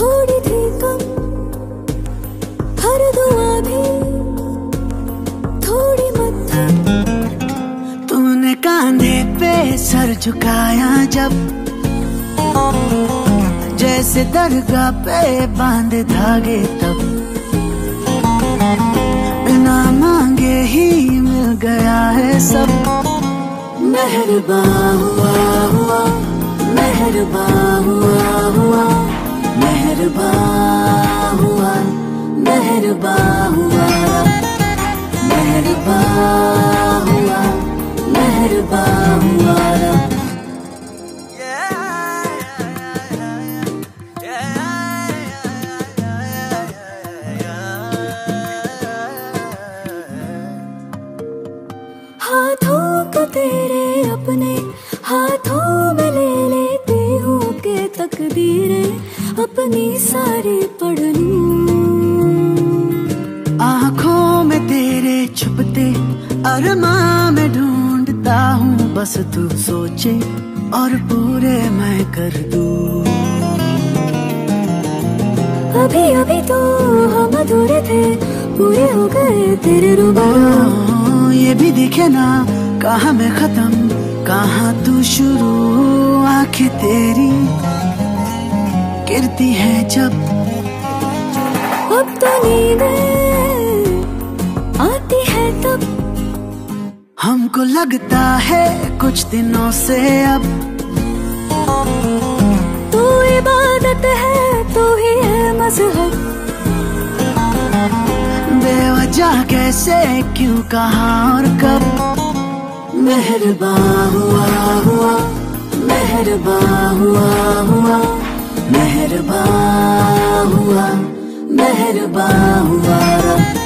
थोड़ी थी कम हर दुआ भी थोड़ी मत तूने कांधे पे सर झुकाया जब जैसे दरगाह पे बाँध धागे तब। बिना मांगे ही मिल गया है सब। मेहरबान हुआ हुआ मेहरबान हाथों अपने हाथों में ले तकदीरें अपनी सारी पढ़ आँखों अरमा में ढूंढता हूँ बस तू सोचे और पूरे मैं कर दू। अभी अभी तो हम अधूरे थे पूरे हो गए तेरे रूबरू। ये भी दिखे ना कहा मैं खत्म कहा तू शुरू। आँखें तेरी गिरती है जब। अब तो नींदें आती है तब। हमको लगता है कुछ दिनों से अब। तू इबादत है तू ही है मज़हब। बेवजह कैसे क्यों कहा और कब? मेहरबान हुआ हुआ मेहरबान हुआ हुआ मेहरबान हुआ मेहरबान हुआ। मेहरबान